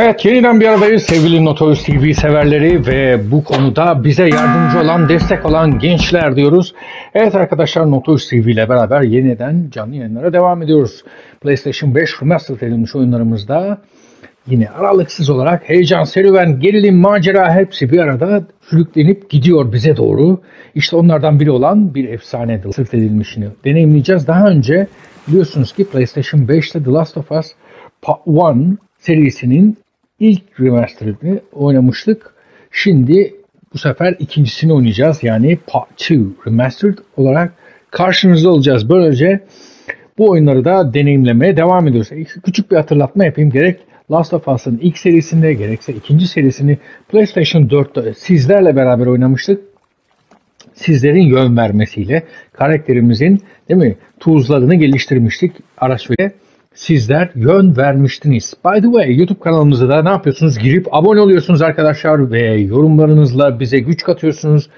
Evet yeniden bir aradayız sevgili Notorious TV severleri ve bu konuda bize yardımcı olan, destek olan gençler diyoruz. Evet arkadaşlar Notorious TV ile beraber yeniden canlı yayınlara devam ediyoruz. PlayStation 5 Remastered edilmiş oyunlarımızda yine aralıksız olarak heyecan, serüven, gerilim, macera hepsi bir arada sürüklenip gidiyor bize doğru. İşte onlardan biri olan bir efsane The edilmişini deneyimleyeceğiz. Daha önce biliyorsunuz ki PlayStation 5'te The Last of Us Part 1 serisinin ilk remastered'ını oynamıştık. Şimdi bu sefer ikincisini oynayacağız. Yani Part 2 Remastered olarak karşınızda olacağız. Böylece bu oyunları da deneyimlemeye devam ediyoruz. Küçük bir hatırlatma yapayım. Gerek Last of Us'ın ilk serisinde gerekse ikinci serisini PlayStation 4'te sizlerle beraber oynamıştık. Sizlerin yön vermesiyle karakterimizin değil mi tuzlarını geliştirmiştik araç ve sizler yön vermiştiniz. By the way YouTube kanalımıza da ne yapıyorsunuz? Girip abone oluyorsunuz arkadaşlar ve yorumlarınızla bize güç katıyorsunuz.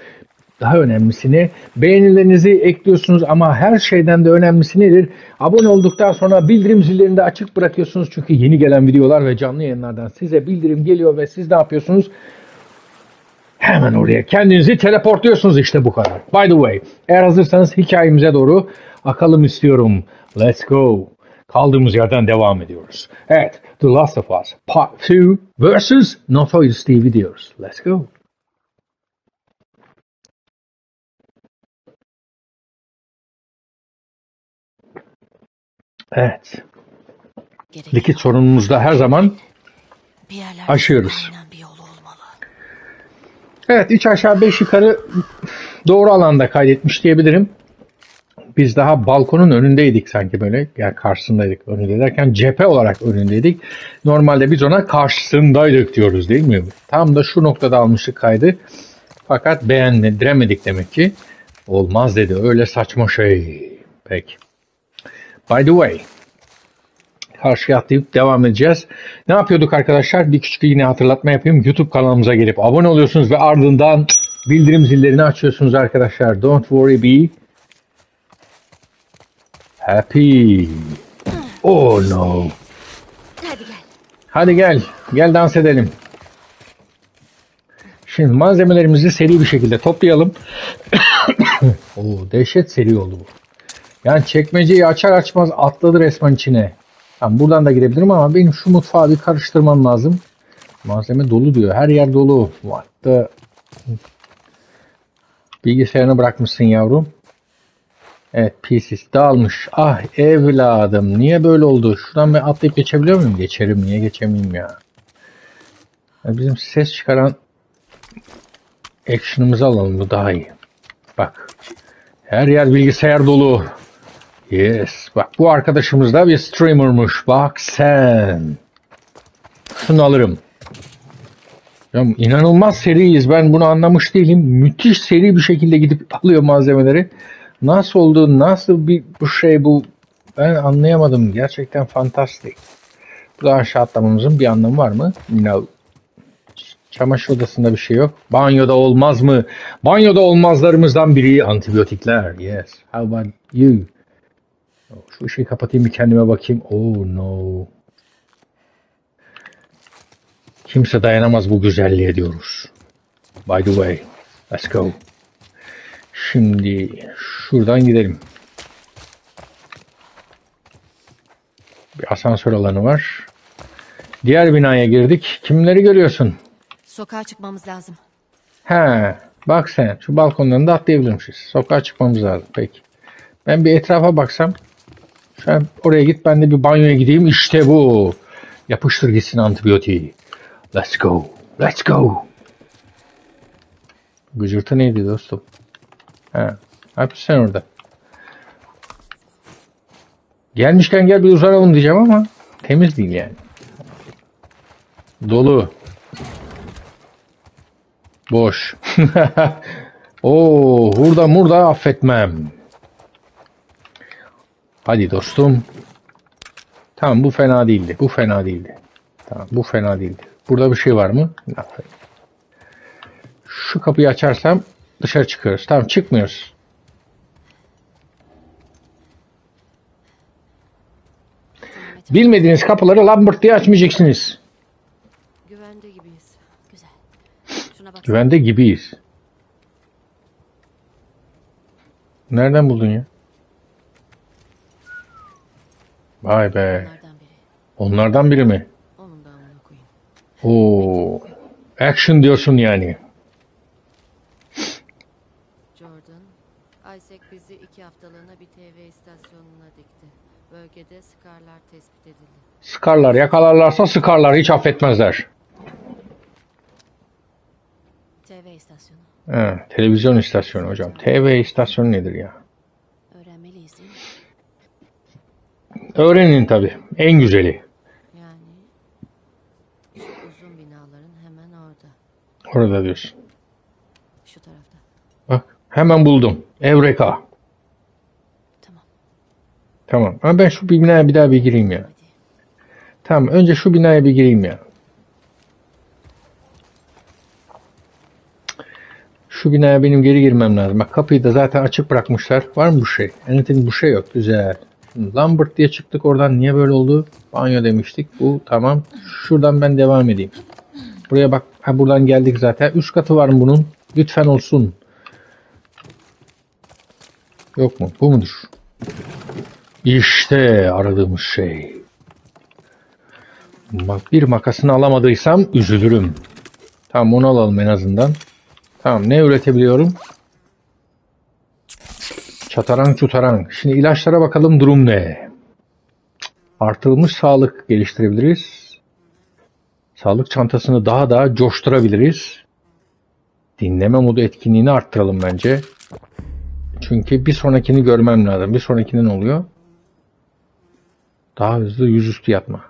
Daha önemlisini beğenilerinizi ekliyorsunuz ama her şeyden de önemlisi nedir? Abone olduktan sonra bildirim zillerini de açık bırakıyorsunuz. Çünkü yeni gelen videolar ve canlı yayınlardan size bildirim geliyor ve siz ne yapıyorsunuz? Hemen oraya kendinizi teleportluyorsunuz işte bu kadar. By the way eğer hazırsanız hikayemize doğru akalım istiyorum. Let's go. Kaldığımız yerden devam ediyoruz. Evet, The Last of Us Part 2 vs. Notorious TV diyoruz. Let's go. Evet, likit sorunumuzda her zaman aşıyoruz. Evet, 3 aşağı 5 yukarı doğru alanda kaydetmiş diyebilirim. Biz daha balkonun önündeydik sanki böyle. Yani karşısındaydık. Önünde derken cephe olarak önündeydik. Normalde biz ona karşısındaydık diyoruz değil mi? Tam da şu noktada almıştık kaydı. Fakat beğendiremedik demek ki. Olmaz dedi. Öyle saçma şey. Peki. By the way. Karşıya atlayıp devam edeceğiz. Ne yapıyorduk arkadaşlar? Bir küçük yine hatırlatma yapayım. YouTube kanalımıza gelip abone oluyorsunuz ve ardından bildirim zillerini açıyorsunuz arkadaşlar. Don't worry be happy. Oh no. Hadi gel. Hadi gel. Gel dans edelim. Şimdi malzemelerimizi seri bir şekilde toplayalım. Oo, dehşet seri oldu bu. Yani çekmeceyi açar açmaz atladı resmen içine. Tamam, buradan da girebilirim ama benim şu mutfağı bir karıştırmam lazım. Malzeme dolu diyor. Her yer dolu. What the... Bilgisayarını bırakmışsın yavrum. Evet pieces dağılmış. Ah evladım niye böyle oldu? Şuradan ben atlayıp geçebiliyor muyum? Geçerim niye geçemeyeyim ya? ya bizim ses çıkaran action'ımızı alalım bu daha iyi. Bak her yer bilgisayar dolu. Yes bak bu arkadaşımız da bir streamer'mış bak sen. Şunu alırım. Ya inanılmaz seriyiz ben bunu anlamış değilim. Müthiş seri bir şekilde gidip alıyor malzemeleri. Nasıl oldu? Nasıl bir bu şey bu? Ben anlayamadım. Gerçekten fantastik. Buradan aşağı atlamamızın bir anlamı var mı? No. Çamaşır odasında bir şey yok. Banyoda olmaz mı? Banyoda olmazlarımızdan biri antibiyotikler. Yes. How about you? Şu ışığı kapatayım bir kendime bakayım. Oh no. Kimse dayanamaz bu güzelliğe diyoruz. By the way. Let's go. Şimdi şuradan gidelim. Bir asansör alanı var. Diğer binaya girdik. Kimleri görüyorsun? Sokağa çıkmamız lazım. He, bak sen şu balkondan da atlayabilirmişiz. Sokağa çıkmamız lazım. Peki. Ben bir etrafa baksam. Sen oraya git ben de bir banyoya gideyim. İşte bu. Yapıştır gitsin antibiyotiği. Let's go. Let's go. Gıcırtı neydi dostum? He. Hep sen orada. Gelmişken gel bir uzanalım diyeceğim ama temiz değil yani. Dolu. Boş. Oo, hurda murda affetmem. Hadi dostum. Tamam bu fena değildi. Bu fena değildi. Tamam bu fena değildi. Burada bir şey var mı? Aferin. Şu kapıyı açarsam dışarı çıkıyoruz. Tamam çıkmıyoruz. Bilmediğiniz kapıları lambert diye açmayacaksınız. Bana bak. Güvende gibiyiz. Nereden buldun ya? Vay be. Onlardan biri. Onlardan biri mi? Onun da amına koyayım. Oo. Action diyorsun yani. Jordan, Isaac haftalığına bir TV istasyonuna dikti. Bölgede skarlar tespit edildi. Sıkarlar, yakalarlarsa sıkarlar, hiç affetmezler. TV istasyonu. He, televizyon istasyonu hocam. TV istasyonu nedir ya? Öğrenmeliyiz değil mi? Öğrenin tabi. En güzeli. Yani şu uzun binaların hemen orada. Orada diyorsun. Şu tarafta. Bak hemen buldum. Evreka. Tamam. Ama ben şu binaya bir daha bir gireyim ya. Tamam önce şu binaya bir gireyim ya. Şu binaya benim geri girmem lazım. Bak kapıyı da zaten açık bırakmışlar. Var mı bu şey? Anything bu şey yok. Güzel. Lambert diye çıktık oradan. Niye böyle oldu? Banyo demiştik. Bu tamam. Şuradan ben devam edeyim. Buraya bak. Ha, buradan geldik zaten. Üst katı var mı bunun? Lütfen olsun. Yok mu? Bu mudur? İşte aradığımız şey. Bak bir makasını alamadıysam üzülürüm. Tamam onu alalım en azından. Tamam ne üretebiliyorum? Çatarang çutarang. Şimdi ilaçlara bakalım durum ne? Artırılmış sağlık geliştirebiliriz. Sağlık çantasını daha da coşturabiliriz. Dinleme modu etkinliğini arttıralım bence. Çünkü bir sonrakini görmem lazım. Bir sonrakinin oluyor. Daha hızlı yüzüstü yatma.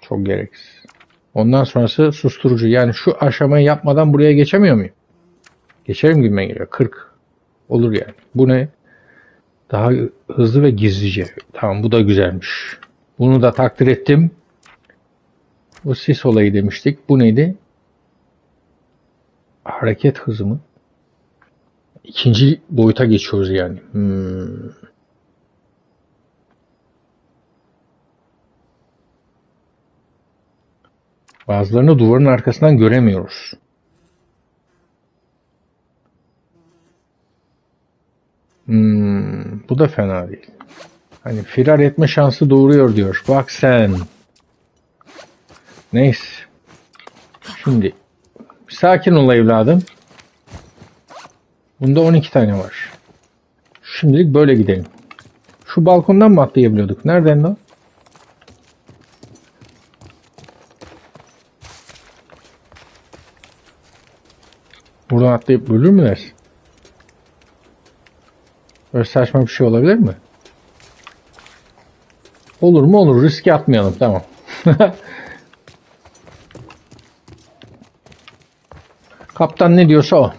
Çok gereksiz. Ondan sonrası susturucu. Yani şu aşamayı yapmadan buraya geçemiyor muyum? Geçerim gibime geliyor. 40 olur yani. Bu ne? Daha hızlı ve gizlice. Tamam bu da güzelmiş. Bunu da takdir ettim. Bu sis olayı demiştik. Bu neydi? Hareket hızı mı? İkinci boyuta geçiyoruz yani. Hmm. Bazılarını duvarın arkasından göremiyoruz. Hmm, bu da fena değil. Hani firar etme şansı doğuruyor diyor. Bak sen. Neyse. Şimdi sakin ol evladım. Bunda 12 tane var. Şimdilik böyle gidelim. Şu balkondan mı atlayabiliyorduk? Nereden o? Buradan atlayıp ölür mü dersin? Böyle saçma bir şey olabilir mi? Olur mu olur. Riske atmayalım. Tamam. Kaptan ne diyorsa o.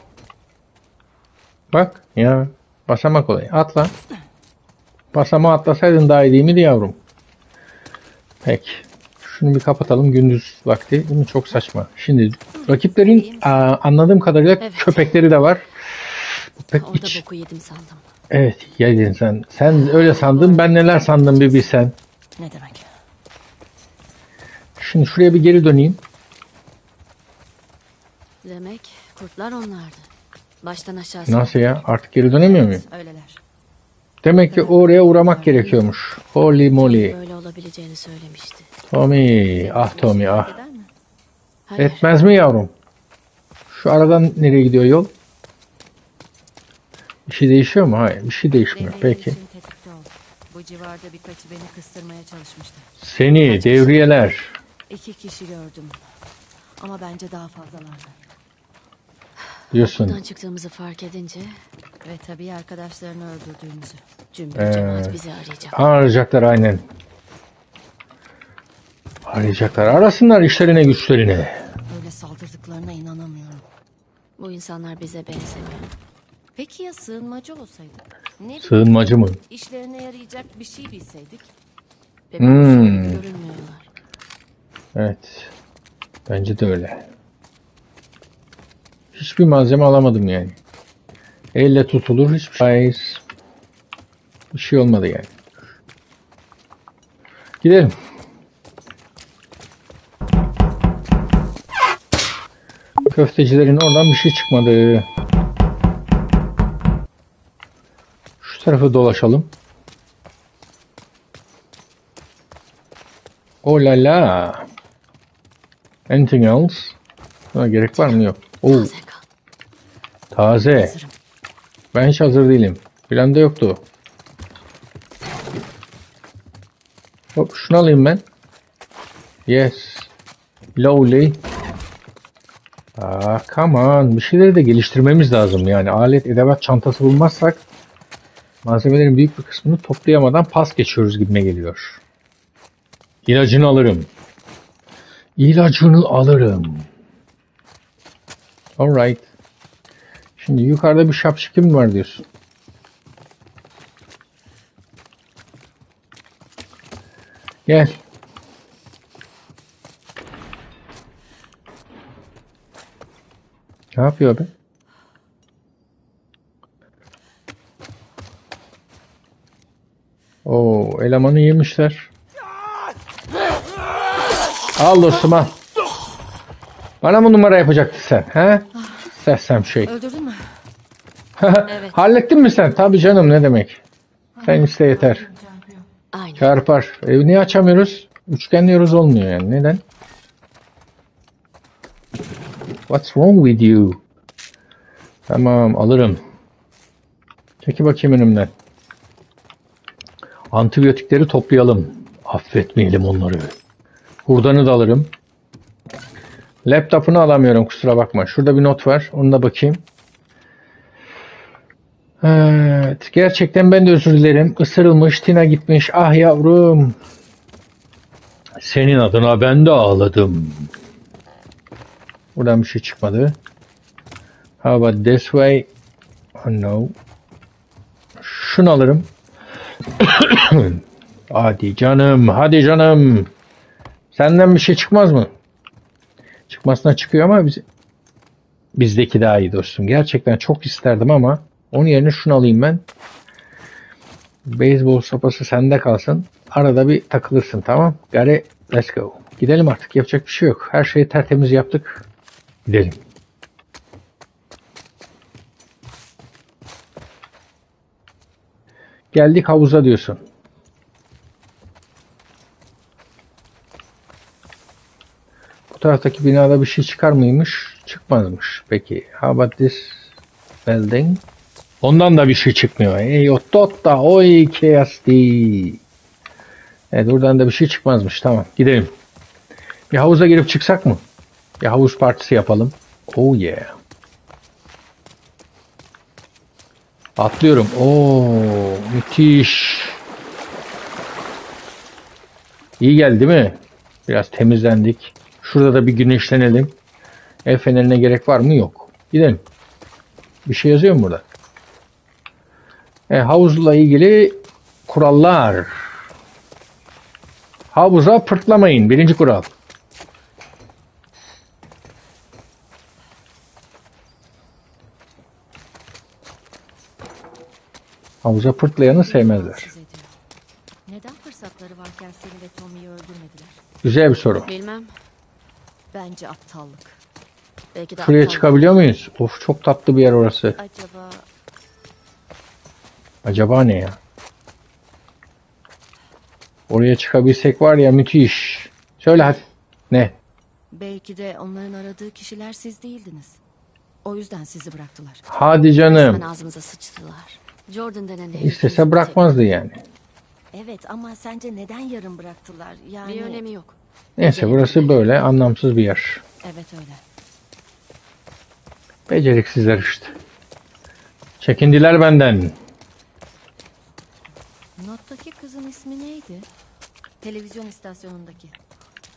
Bak ya basamak olayı. Atla. Basamağı atlasaydın daha iyi değil miydi yavrum? Peki. Şunu bir kapatalım gündüz vakti. Değil mi? Çok saçma. Şimdi rakiplerin aa, anladığım kadarıyla Evet. köpekleri de var. Bu pek Orada iç- boku yedim sandım. Evet yedin sen. Sen öyle sandın ben neler sandım bir bilsen. Ne demek? Şimdi şuraya bir geri döneyim. Demek kurtlar onlardı. Baştan aşağı. Nasıl ya? Artık geri dönemiyor muyum? Öyleler. Demek ki oraya uğramak gerekiyormuş. Holy moly. Böyle olabileceğini söylemişti. Tommy. Ah Tommy ah. Eder mi? Hayır. Etmez mi yavrum? Şu aradan nereye gidiyor yol? Bir şey değişiyor mu? Hayır. Bir şey değişmiyor. Peki. için tetikte ol. Bu civarda birkaçı beni kıstırmaya çalışmıştı. Seni devriyeler. İki kişi gördüm. Ama bence daha fazlalardı. Diyorsun. Buradan çıktığımızı fark edince ve tabii arkadaşlarını öldürdüğümüzü. Cümbür Ee, cemaat bizi arayacak. Arayacaklar aynen. Arayacaklar. Arasınlar işlerine güçlerine. Böyle saldırdıklarına inanamıyorum. Bu insanlar bize benzemiyor. Peki ya sığınmacı olsaydık? Ne Sığınmacı mı? işlerine yarayacak bir şey bilseydik? Hmm. görünmüyorlar. Evet. Bence de öyle. Hiçbir malzeme alamadım yani. Elle tutulur hiçbir şey. Bir şey olmadı yani. Gidelim. Köftecilerin oradan bir şey çıkmadı. Şu tarafı dolaşalım. Oh la la. Anything else? Buna gerek var mı? Yok. Oo, Taze. Ben hiç hazır değilim. Planda yoktu. Hop şunu alayım ben. Yes. Lovely. Aa, come on. Bir şeyleri de geliştirmemiz lazım. Yani alet edevat çantası bulmazsak malzemelerin büyük bir kısmını toplayamadan pas geçiyoruz gibime geliyor. İlacını alırım. İlacını alırım. Alright. Şimdi yukarıda bir şapşikim var diyorsun. Gel. Ne yapıyor be? Oo, elemanı yemişler. Al dostum al. Bana mı numara yapacaktın sen? He? Sersem şey. Öldürdün mü? Evet. Hallettin mi sen? Tabii canım ne demek. Sen iste yeter. Aynen. Çarpar. E, niye açamıyoruz? Üçgen diyoruz olmuyor yani. Neden? What's wrong with you? Tamam alırım. Çeki bakayım önümden. Antibiyotikleri toplayalım. Affetmeyelim onları. Hurdanı da alırım. Laptopunu alamıyorum kusura bakma. Şurada bir not var. Onu da bakayım. Evet, gerçekten ben de özür dilerim. Isırılmış, Tina gitmiş. Ah yavrum. Senin adına ben de ağladım. Buradan bir şey çıkmadı. How about this way? Oh no. Şunu alırım. hadi canım, hadi canım. Senden bir şey çıkmaz mı? Çıkmasına çıkıyor ama biz, bizdeki daha iyi dostum. Gerçekten çok isterdim ama onun yerine şunu alayım ben. Beyzbol sopası sende kalsın. Arada bir takılırsın tamam. Gari let's go. Gidelim artık yapacak bir şey yok. Her şeyi tertemiz yaptık. Gidelim. Geldik havuza diyorsun. Bu taraftaki binada bir şey çıkar mıymış? Çıkmazmış. Peki. How about this building? Ondan da bir şey çıkmıyor. Ey o totta kesti. Evet buradan da bir şey çıkmazmış. Tamam gidelim. Bir havuza girip çıksak mı? Bir havuz partisi yapalım. Oh yeah. Atlıyorum. Oo müthiş. İyi geldi mi? Biraz temizlendik. Şurada da bir güneşlenelim. El fenerine gerek var mı? Yok. Gidelim. Bir şey yazıyor mu burada? E, havuzla ilgili kurallar. Havuza pırtlamayın. Birinci kural. Havuza pırtlayanı sevmezler. Neden fırsatları varken seni ve Tommy'yi öldürmediler? Güzel bir soru. Bilmem. Bence aptallık. Belki de Şuraya aptal- çıkabiliyor muyuz? Of çok tatlı bir yer orası. Acaba Acaba ne ya? Oraya çıkabilsek var ya müthiş. Söyle hadi. Ne? belki de onların aradığı kişiler siz değildiniz. O yüzden sizi bıraktılar. Hadi Resmen canım. ağzımıza sıçtılar. Jordan denen herif İstese bırakmazdı yani. Evet ama sence neden yarım bıraktılar? Yani Bir önemi yok. Neyse burası böyle anlamsız bir yer. Evet öyle. Beceriksizler işte. Çekindiler benden. Nottaki kızın ismi neydi? Televizyon istasyonundaki.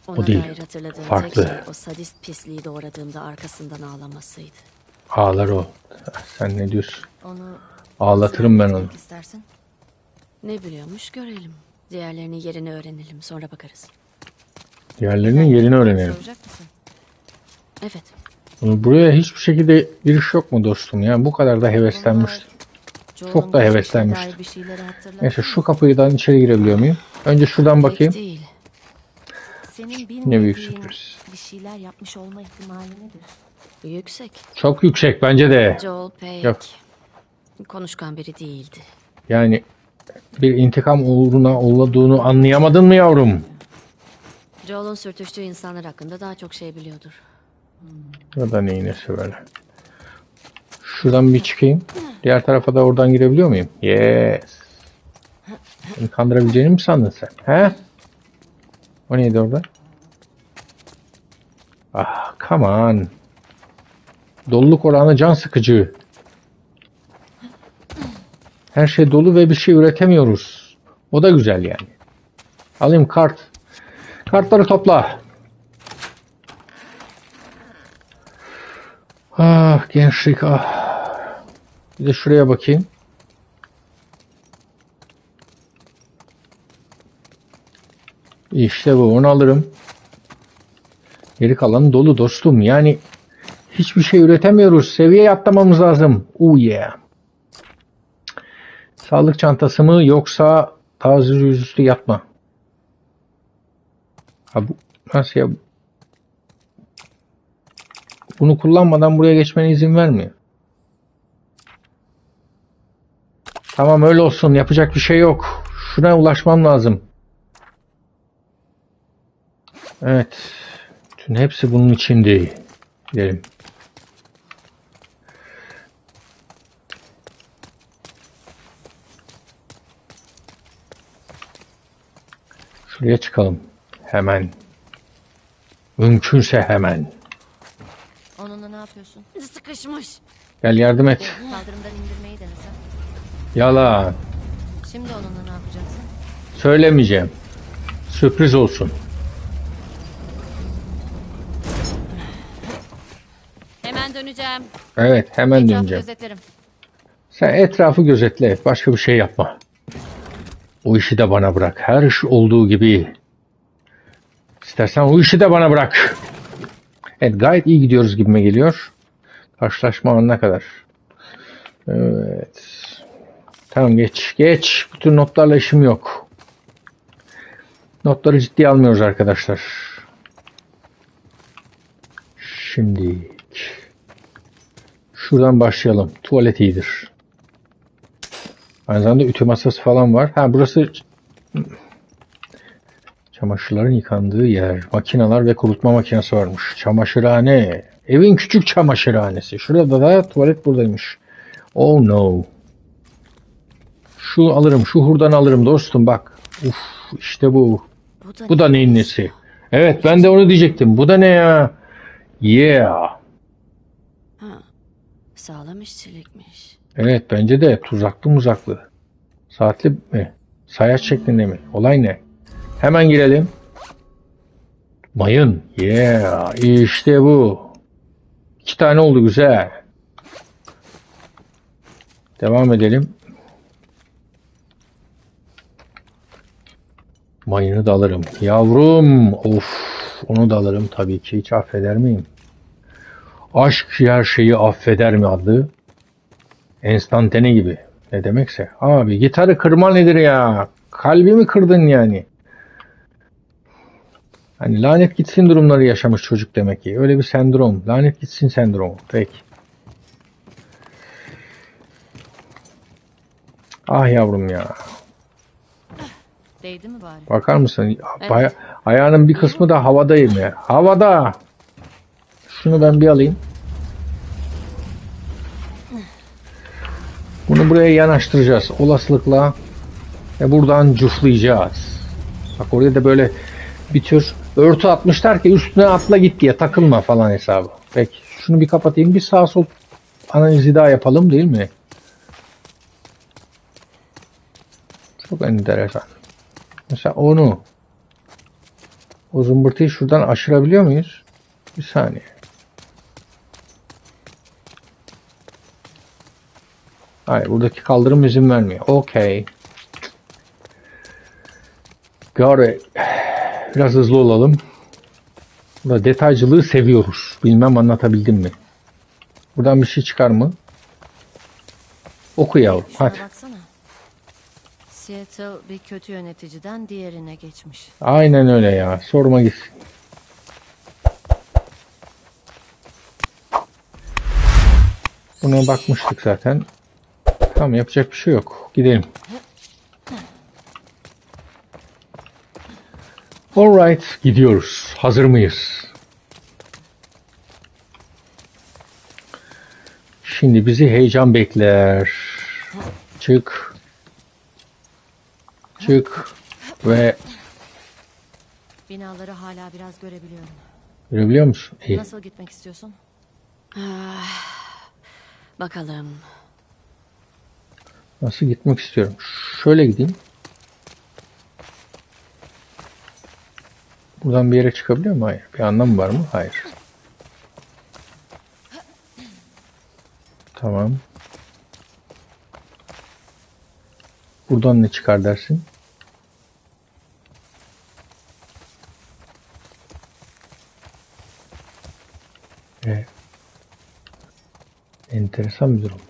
Ona değil. dair hatırladığım Farklı. tek şey o sadist pisliği doğradığımda arkasından ağlamasıydı. Ağlar o. Sen ne diyorsun? Onu Ağlatırım ben onu. İstersin. Ne biliyormuş görelim. Diğerlerinin yerini öğrenelim sonra bakarız. Yerlerinin yerini öğrenelim. Soracak mısın? Evet. Bunu Buraya hiçbir şekilde giriş yok mu dostum ya? Bu kadar da heveslenmiştim. Çok da heveslenmiştim. Neyse şu kapıdan içeri girebiliyor muyum? Önce şuradan bakayım. değil. Senin Ne büyük sürpriz. bir şeyler yapmış olma ihtimali nedir? Yüksek. Çok yüksek bence de. Yok. Konuşkan biri değildi. Yani bir intikam uğruna olduğunu anlayamadın mı yavrum? Joel'un sürtüştüğü insanlar hakkında daha çok şey biliyordur. Ya da neyine severler. Şuradan bir çıkayım. Diğer tarafa da oradan girebiliyor muyum? Yes. Beni kandırabileceğini mi sandın sen? He? O neydi orada? Ah, come on. Doluluk oranı can sıkıcı. Her şey dolu ve bir şey üretemiyoruz. O da güzel yani. Alayım kart. Kartları topla. Ah gençlik ah. Bir de şuraya bakayım. İşte bu onu alırım. Geri kalanı dolu dostum. Yani hiçbir şey üretemiyoruz. Seviye atlamamız lazım. Oh yeah. Sağlık çantası mı yoksa taze yüzüstü yatma? Ha bu nasıl ya? Bunu kullanmadan buraya geçmene izin vermiyor. Tamam öyle olsun. Yapacak bir şey yok. Şuna ulaşmam lazım. Evet. Tüm hepsi bunun içindi. Gidelim. Şuraya çıkalım. Hemen. Mümkünse hemen. Onunla ne yapıyorsun? Sıkışmış. Gel yardım et. Kaldırımdan indirmeyi denesen. Yalan. Şimdi onunla ne yapacaksın? Söylemeyeceğim. Sürpriz olsun. Hemen döneceğim. Evet hemen Etrafı döneceğim. gözetlerim. Sen etrafı gözetle. Başka bir şey yapma. O işi de bana bırak. Her iş olduğu gibi. İstersen o işi de bana bırak. Evet gayet iyi gidiyoruz gibime geliyor. Karşılaşma anına kadar. Evet. Tamam geç. Geç. Bütün notlarla işim yok. Notları ciddiye almıyoruz arkadaşlar. Şimdi şuradan başlayalım. Tuvalet iyidir. Aynı zamanda ütü masası falan var. Ha burası çamaşırların yıkandığı yer. Makineler ve kurutma makinesi varmış. Çamaşırhane. Evin küçük çamaşırhanesi. Şurada da tuvalet buradaymış. Oh no. Şu alırım. Şu hurdan alırım dostum bak. Uf işte bu. Bu da, neyin nesi? Evet ben de onu diyecektim. Bu da ne ya? Yeah. sağlam işçilikmiş. Evet bence de tuzaklı muzaklı. Saatli mi? Sayaç şeklinde mi? Olay ne? Hemen girelim. Mayın. Yeah. İşte bu. İki tane oldu güzel. Devam edelim. Mayını da alırım. Yavrum. Of. Onu da alırım tabii ki. Hiç affeder miyim? Aşk her şeyi affeder mi adı? Enstantane gibi. Ne demekse. Abi gitarı kırma nedir ya? Kalbimi kırdın yani. Hani lanet gitsin durumları yaşamış çocuk demek ki. Öyle bir sendrom. Lanet gitsin sendromu. Peki. Ah yavrum ya. Değdi mi bari? Bakar mısın? Evet. Baya- ayağının bir kısmı da havadayım ya. Havada. Şunu ben bir alayım. Bunu buraya yanaştıracağız. Olasılıkla ve buradan cuflayacağız. Bak oraya da böyle bir tür örtü atmışlar ki üstüne atla git diye takılma falan hesabı. Peki şunu bir kapatayım. Bir sağ sol analizi daha yapalım değil mi? Çok enteresan. Mesela onu o zımbırtıyı şuradan aşırabiliyor muyuz? Bir saniye. Hayır buradaki kaldırım izin vermiyor. Okey. Got it. Biraz hızlı olalım. Burada detaycılığı seviyoruz. Bilmem anlatabildim mi? Buradan bir şey çıkar mı? Oku yavrum. Şuna Hadi. baksana. Seattle bir kötü yöneticiden diğerine geçmiş. Aynen öyle ya. Sorma gitsin. Buna bakmıştık zaten. Tamam yapacak bir şey yok. Gidelim. Alright gidiyoruz. Hazır mıyız? Şimdi bizi heyecan bekler. Çık. Çık. Ve Binaları hala biraz görebiliyorum. görebiliyor musun? İyi. Nasıl gitmek istiyorsun? Bakalım. Nasıl gitmek istiyorum? Şöyle gideyim. Buradan bir yere çıkabiliyor mu? Hayır. Bir anlamı var mı? Hayır. Tamam. Buradan ne çıkar dersin? Evet. Enteresan bir durum.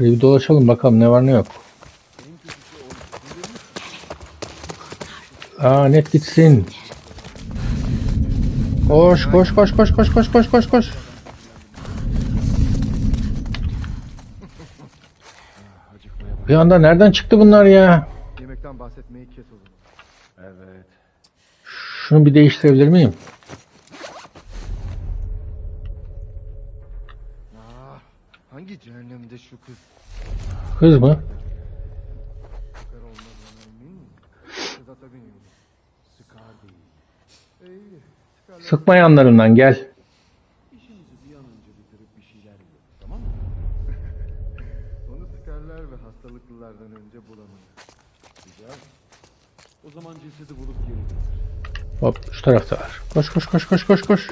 Şurayı bir dolaşalım bakalım ne var ne yok. Aa net gitsin. Koş koş koş koş koş koş koş koş koş. Bir anda nereden çıktı bunlar ya? Yemekten bahsetmeyi kes o zaman. Evet. Şunu bir değiştirebilir miyim? Ah, hangi cehennemde şu kız Kız mı? Sıkar olmadığına emin miyim? Kız tabii Sıkar değil. İyi. Sıkarla Sıkma yanlarından gel. işimizi bir an önce bitirip bir şeyler yiyelim. Tamam mı? Onu sıkarlar ve hastalıklılardan önce bulamayız. Güzel. O zaman cesedi bulup geri döneriz. Hop şu tarafta var. Koş koş koş koş koş koş.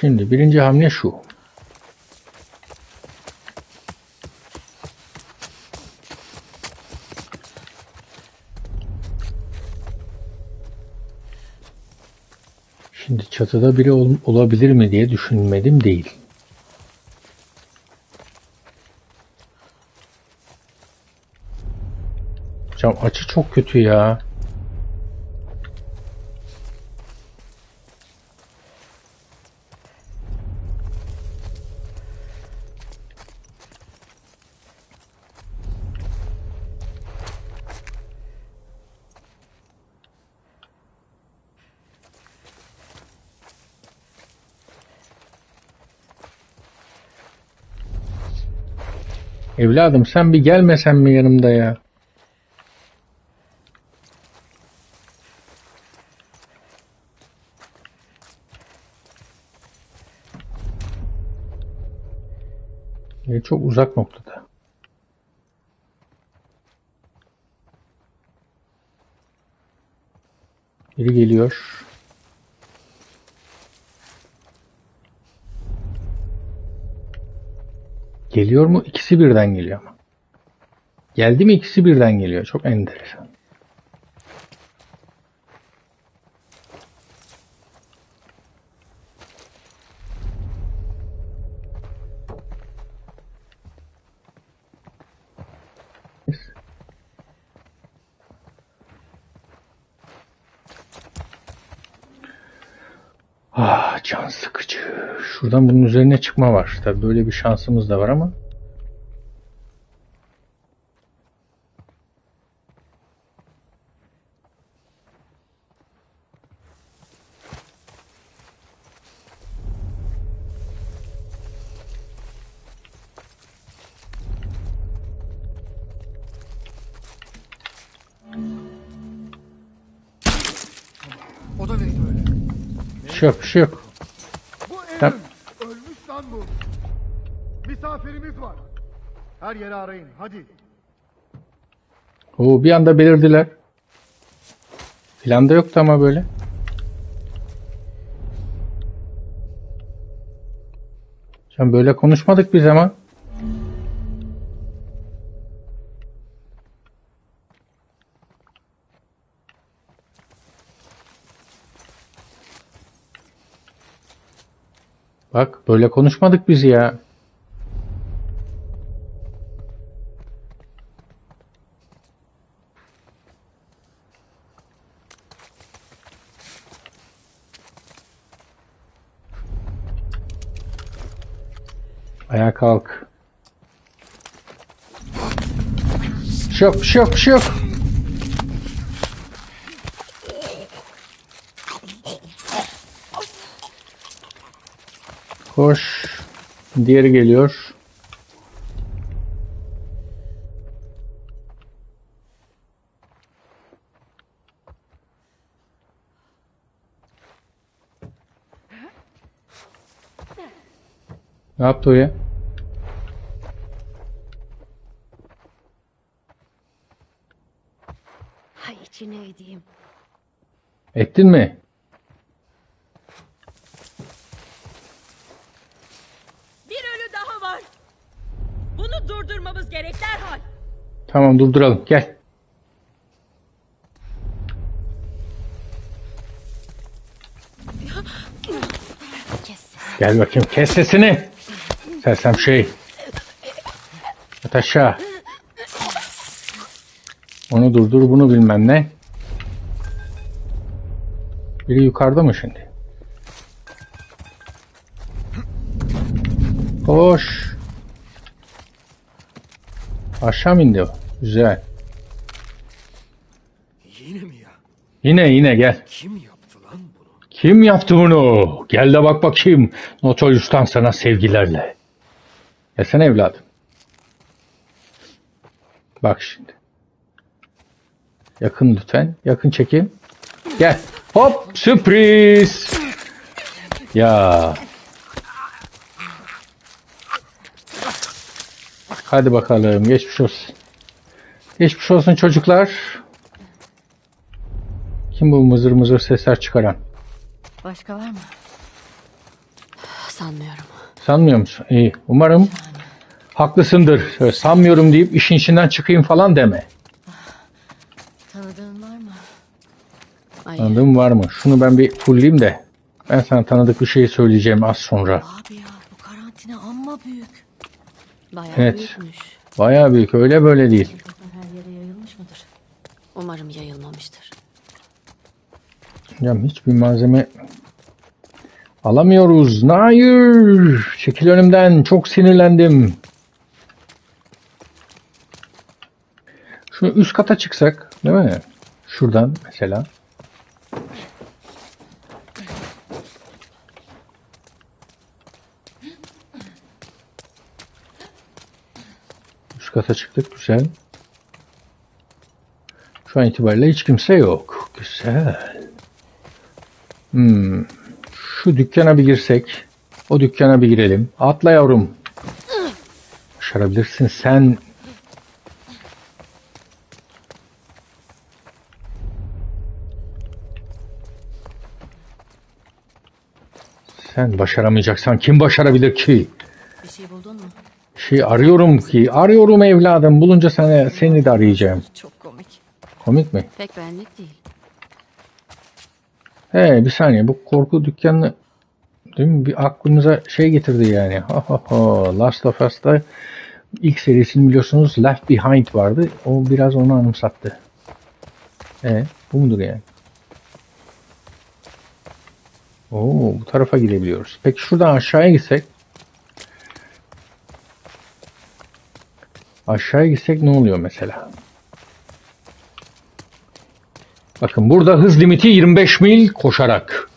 Şimdi birinci hamle şu. Şimdi çatıda biri ol- olabilir mi diye düşünmedim değil. Hocam açı çok kötü ya. Evladım sen bir gelmesen mi yanımda ya? E, çok uzak noktada. Biri geliyor. Geliyor mu? İkisi birden geliyor ama. Geldi mi ikisi birden geliyor. Çok enteresan. Ah can sıkıcı. Şuradan bunun üzerine çıkma var. Tabii böyle bir şansımız da var ama. O da neydi öyle? Bir şey yok, bir şey yok. Bu Sen- Emin. Ölmüş lan bu. Misafirimiz var. Her yeri arayın hadi. Oo, bir anda belirdiler. Planda yoktu ama böyle. Can böyle konuşmadık biz ama. Bak böyle konuşmadık biz ya. Ayağa kalk. Bir şey yok, bir şey yok, bir şey yok. Koş. Diğeri geliyor. Ne yaptı o ya? Hay içine edeyim. Ettin mi? Bir ölü daha var. Bunu durdurmamız gerek derhal. Tamam durduralım. Gel. Gel bakayım. Kes sesini. Sersem şey. Yat aşağı. Onu durdur bunu bilmem ne. Biri yukarıda mı şimdi? Koş. Aşağı mı indi o? Güzel. Yine mi ya? Yine yine gel. Kim yaptı lan bunu? Kim yaptı bunu? Gel de bak bakayım. Notorius'tan sana sevgilerle. Gelsene evladım. Bak şimdi. Yakın lütfen. Yakın çekim. Gel. Hop sürpriz. Ya. Hadi bakalım geçmiş olsun. Geçmiş olsun çocuklar. Kim bu mızır mızır sesler çıkaran? Başka var mı? Sanmıyorum. Sanmıyor musun? İyi. Umarım haklısındır. Sanmıyorum deyip işin içinden çıkayım falan deme. Tanıdığın var mı? Hayır. Tanıdığım var mı? Şunu ben bir fullleyeyim de. Ben sana tanıdık bir şey söyleyeceğim az sonra. Abi ya bu karantina amma büyük. Bayağı Evet. büyükmüş. Bayağı büyük. Öyle böyle değil. Her yere yayılmış mıdır? Umarım yayılmamıştır. Hocam hiçbir malzeme alamıyoruz. Hayır. Çekil önümden. Çok sinirlendim. Şu üst kata çıksak değil mi? Şuradan mesela. Kata çıktık. Güzel. Şu an itibariyle hiç kimse yok. Güzel. Hmm. Şu dükkana bir girsek. O dükkana bir girelim. Atla yavrum. Başarabilirsin sen. Sen başaramayacaksan kim başarabilir ki? Bir şey buldun mu? Şey arıyorum ki, arıyorum evladım. Bulunca sana seni de arayacağım. Çok komik. Komik mi? Pek benlik değil. He bir saniye bu korku dükkanı değil mi? Bir aklımıza şey getirdi yani. Ha ha ha. Last of Us'ta ilk serisini biliyorsunuz Left Behind vardı. O biraz onu anımsattı. E bu mudur yani? Oo bu tarafa girebiliyoruz. Peki şuradan aşağıya gitsek aşağıya gitsek ne oluyor mesela? Bakın burada hız limiti 25 mil koşarak.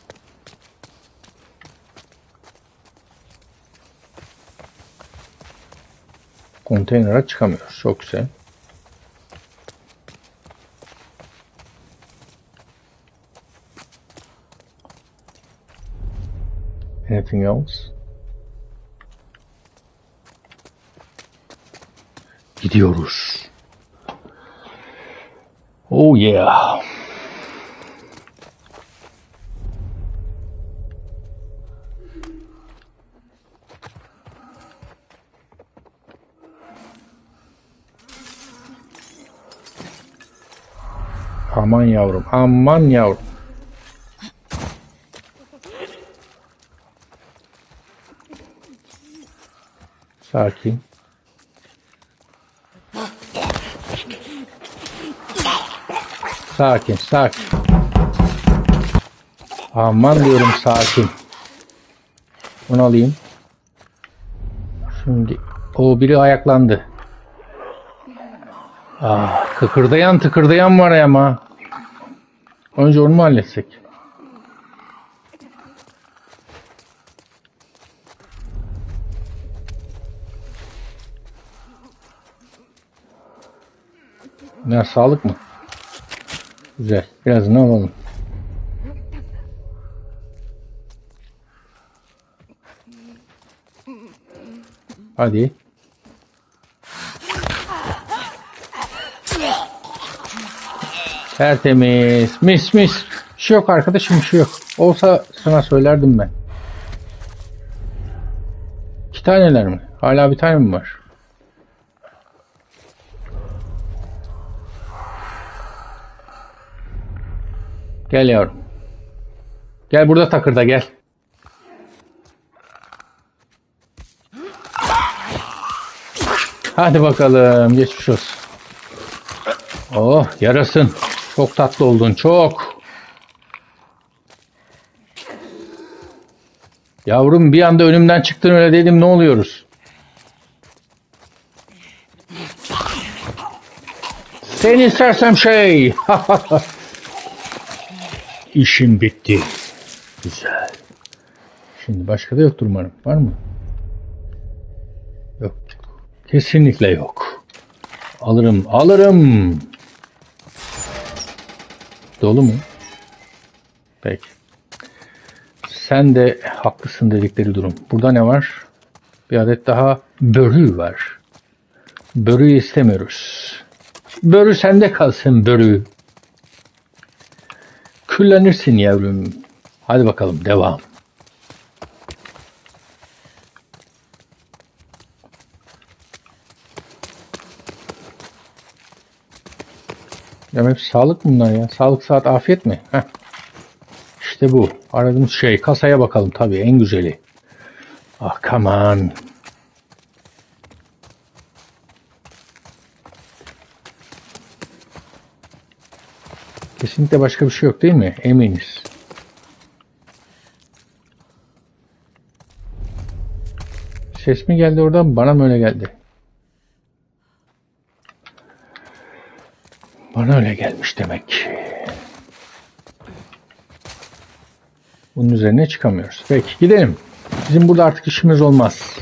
Konteynere çıkamıyoruz. Çok güzel. Anything else? Gidiyoruz. Oh yeah. Aman yavrum, aman yavrum. Sakin. Sakin, sakin. Aman diyorum sakin. Bunu alayım. Şimdi o biri ayaklandı. Ah, kıkırdayan tıkırdayan var ya ama. Önce onu mu halletsek? Ne sağlık mı? Güzel. Birazını alalım. Hadi. Tertemiz. Mis mis. Bir şey yok arkadaşım bir şey yok. Olsa sana söylerdim ben. İki taneler mi? Hala bir tane mi var? Gel yavrum. Gel burada takırda gel. Hadi bakalım geçmiş olsun. Oh yarasın. Çok tatlı oldun çok. Yavrum bir anda önümden çıktın öyle dedim ne oluyoruz? Seni sersem şey. İşim bitti. Güzel. Şimdi başka da yoktur umarım. Var mı? Yok. Kesinlikle yok. Alırım, alırım. Dolu mu? Peki. Sen de haklısın dedikleri durum. Burada ne var? Bir adet daha börü var. Börüyü istemiyoruz. Börü sende kalsın börü. Küllenirsin yavrum. Hadi bakalım devam. Ya hep sağlık bunlar ya. Sağlık saat afiyet mi? Heh. İşte bu. Aradığımız şey. Kasaya bakalım tabii en güzeli. Ah come on. Kesinlikle başka bir şey yok değil mi? Eminiz. Ses mi geldi oradan? Bana mı öyle geldi? Bana öyle gelmiş demek. Bunun üzerine çıkamıyoruz. Peki gidelim. Bizim burada artık işimiz olmaz.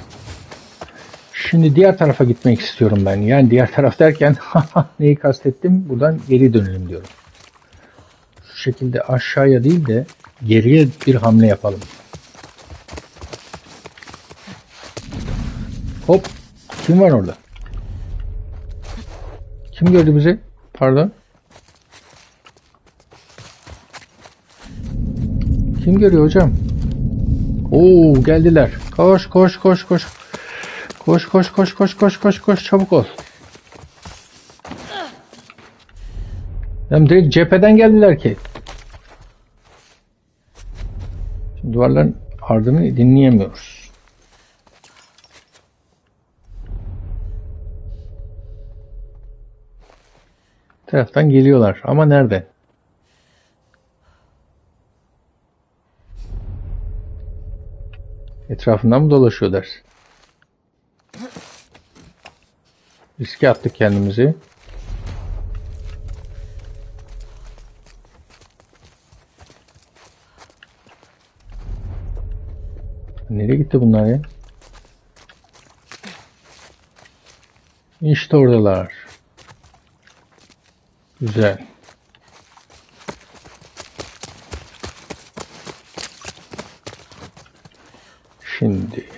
Şimdi diğer tarafa gitmek istiyorum ben. Yani diğer taraf derken neyi kastettim? Buradan geri dönelim diyorum. Şekilde aşağıya değil de geriye bir hamle yapalım. Hop. Kim var orada? Kim gördü bizi? Pardon. Kim görüyor hocam? Oo geldiler. Koş koş koş koş. Koş koş koş koş koş koş koş çabuk ol. Hem direkt cepheden geldiler ki. Duvarların ardını dinleyemiyoruz. taraftan geliyorlar ama nerede? Etrafından mı dolaşıyor dersin? Riske attık kendimizi. Nereye gitti bunlar ya? İşte oradalar. Güzel. Şimdi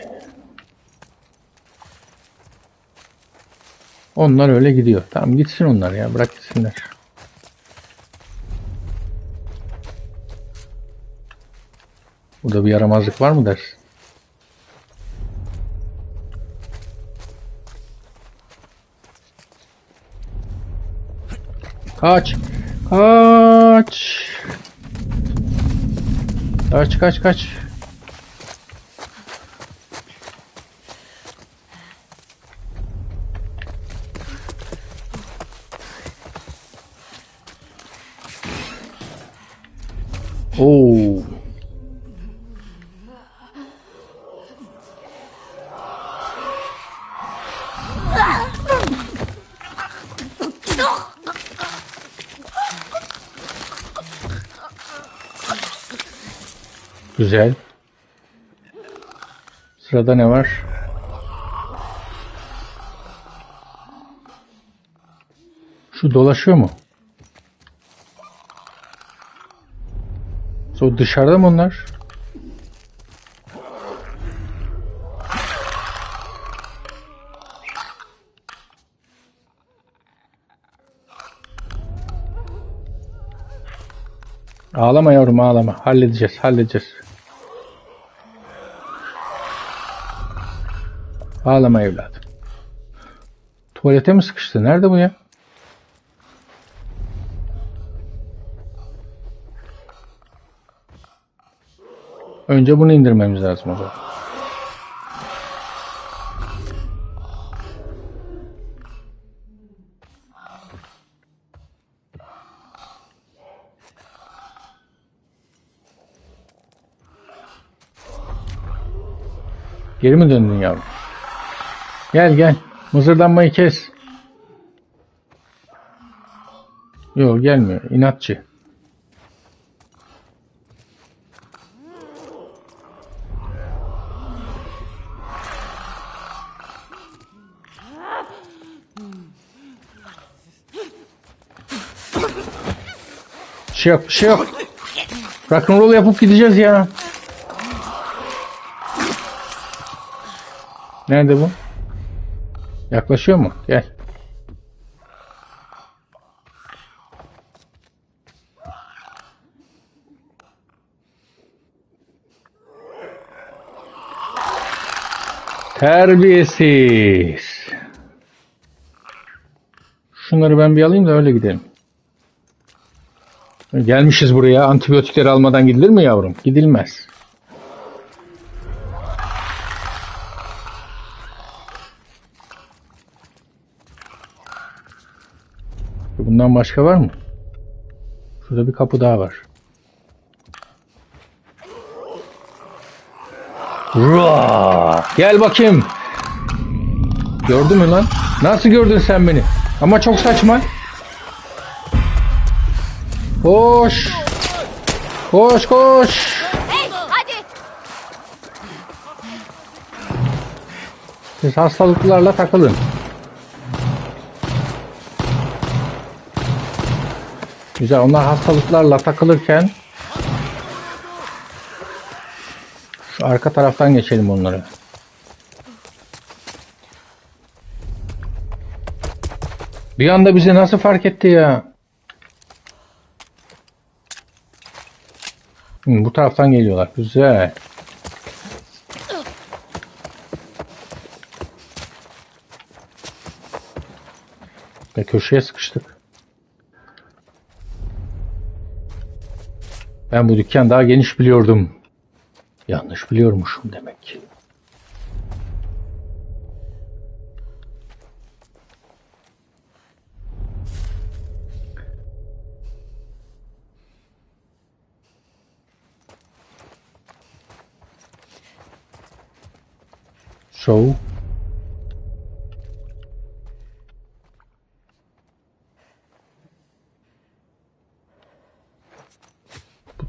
onlar öyle gidiyor. Tamam gitsin onlar ya. Bırak gitsinler. Burada bir yaramazlık var mı dersin? Kaç. Kaç. Kaç kaç kaç. Oo. Güzel. Sırada ne var? Şu dolaşıyor mu? So dışarıda mı onlar? Ağlama yavrum ağlama. Halledeceğiz halledeceğiz. Ağlama evladım. Tuvalete mi sıkıştı? Nerede bu ya? Önce bunu indirmemiz lazım o zaman. Geri mi döndün yavrum? Gel gel. Mızırdanmayı kes. Yok gelmiyor. İnatçı. Şey bir şey yok. Rock'n'roll yapıp gideceğiz ya. Nerede bu? Yaklaşıyor mu? Gel. Terbiyesiz. Şunları ben bir alayım da öyle gidelim. Gelmişiz buraya. Antibiyotikleri almadan gidilir mi yavrum? Gidilmez. Bundan başka var mı? Şurada bir kapı daha var. Rua! Gel bakayım. Gördün mü lan? Nasıl gördün sen beni? Ama çok saçma. Koş. Koş koş. Hey hadi. Siz hastalıklarla takılın. Güzel. Onlar hastalıklarla takılırken şu arka taraftan geçelim onları. Bir anda bizi nasıl fark etti ya? Hı, bu taraftan geliyorlar. Güzel. Ve köşeye sıkıştık. Ben bu dükkan daha geniş biliyordum. Yanlış biliyormuşum demek ki. So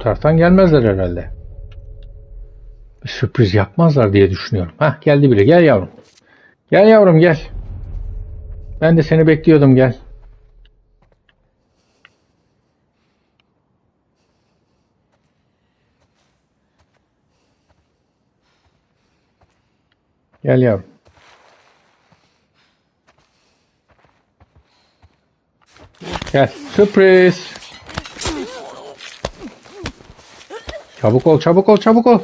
taraftan gelmezler herhalde. Sürpriz yapmazlar diye düşünüyorum. Hah geldi bile. Gel yavrum. Gel yavrum gel. Ben de seni bekliyordum gel. Gel yavrum. Gel. Sürpriz. Çabuk ol, çabuk ol, çabuk ol.